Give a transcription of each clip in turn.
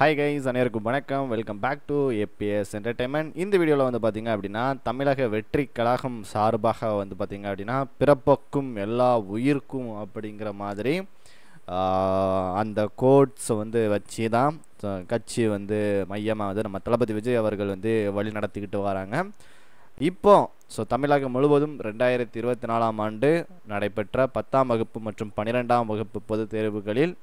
Hi guys அனைவருக்கும் வணக்கம். Welcome back to ABS entertainment இந்த வீடியோவில் வந்து பார்த்தீங்க அப்படின்னா தமிழக வெற்றி கழகம் சார்பாக வந்து பார்த்திங்க அப்படின்னா பிறப்புக்கும் எல்லா உயிர்க்கும் அப்படிங்கிற மாதிரி அந்த கோட்ஸை வந்து வச்சு தான் கட்சி வந்து மையமாக வந்து நம்ம தளபதி விஜய் அவர்கள் வந்து வழி நடத்திக்கிட்டு வராங்க. இப்போ ஸோ தமிழகம் முழுவதும் ரெண்டாயிரத்தி இருபத்தி நாலாம் ஆண்டு நடைபெற்ற பத்தாம் வகுப்பு மற்றும் பன்னிரெண்டாம் வகுப்பு பொதுத் தேர்வுகளில்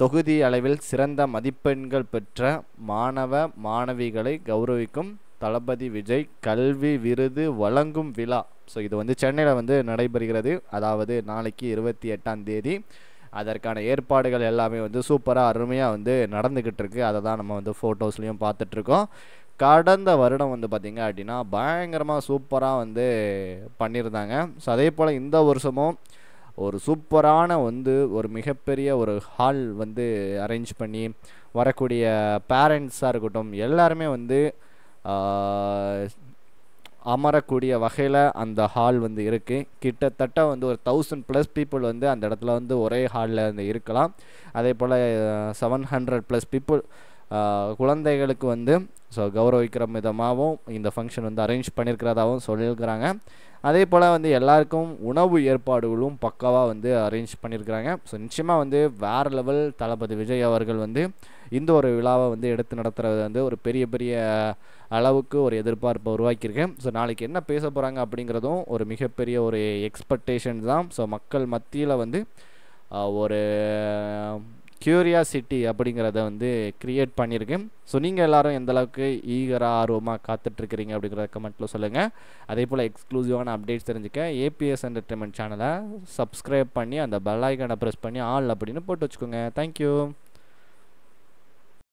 தொகுதி அளவில் சிறந்த மதிப்பெண்கள் பெற்ற மாணவ மாணவிகளை கௌரவிக்கும் தளபதி விஜய் கல்வி விருது வழங்கும் விழா. ஸோ இது வந்து சென்னையில் வந்து நடைபெறுகிறது. அதாவது நாளைக்கு இருபத்தி எட்டாம் தேதி. அதற்கான ஏற்பாடுகள் எல்லாமே வந்து சூப்பராக அருமையாக வந்து நடந்துக்கிட்டு இருக்கு. அதை தான் நம்ம வந்து ஃபோட்டோஸ்லேயும் பார்த்துட்ருக்கோம். கடந்த வருடம் வந்து பார்த்திங்க அப்படின்னா பயங்கரமாக சூப்பராக வந்து பண்ணியிருந்தாங்க. ஸோ அதே போல் இந்த வருஷமும் ஒரு சூப்பரான வந்து ஒரு மிகப்பெரிய ஒரு ஹால் வந்து அரேஞ்ச் பண்ணி வரக்கூடிய பேரண்ட்ஸாக இருக்கட்டும் எல்லாருமே வந்து அமரக்கூடிய வகையில் அந்த ஹால் வந்து இருக்குது கிட்டத்தட்ட வந்து ஒரு தௌசண்ட் ப்ளஸ் பீப்புள் வந்து அந்த இடத்துல வந்து ஒரே ஹாலில் வந்து இருக்கலாம். அதே போல் செவன் ஹண்ட்ரட் ப்ளஸ் பீப்புள் குழந்தைகளுக்கு வந்து ஸோ கௌரவிக்கிற விதமாகவும் இந்த ஃபங்க்ஷன் வந்து அரேஞ்ச் பண்ணியிருக்கிறதாகவும் சொல்லியிருக்கிறாங்க. அதே போல் வந்து எல்லாருக்கும் உணவு ஏற்பாடுகளும் பக்காவாக வந்து அரேஞ்ச் பண்ணியிருக்கிறாங்க ஸோ நிச்சயமாக வந்து வேறு லெவல் தளபதி விஜய் அவர்கள் வந்து இந்த ஒரு விழாவை வந்து எடுத்து நடத்துகிறது வந்து ஒரு பெரிய பெரிய அளவுக்கு ஒரு எதிர்பார்ப்பை உருவாக்கியிருக்கேன் ஸோ நாளைக்கு என்ன பேச போகிறாங்க அப்படிங்கிறதும் ஒரு மிகப்பெரிய ஒரு எக்ஸ்பெக்டேஷன் தான். ஸோ மக்கள் மத்தியில் வந்து ஒரு க்யூரியாசிட்டி அப்படிங்கிறத வந்து க்ரியேட் பண்ணியிருக்கேன். ஸோ நீங்கள் எல்லாரும் எந்த அளவுக்கு ஈகராக ஆர்வமாக காத்துட்ருக்கிறீங்க அப்படிங்கிறத கமெண்ட்டில் சொல்லுங்கள் அதே போல் எக்ஸ்க்ளூசிவான அப்டேட்ஸ் தெரிஞ்சுக்க ஏபிஎஸ் என்டர்டைன்மெண்ட் சேனலை சப்ஸ்கிரைப் பண்ணி அந்த பெல் ஐக்கானை ப்ரெஸ் பண்ணி ஆல் அப்படின்னு போட்டு வச்சுக்கோங்க. தேங்க்யூ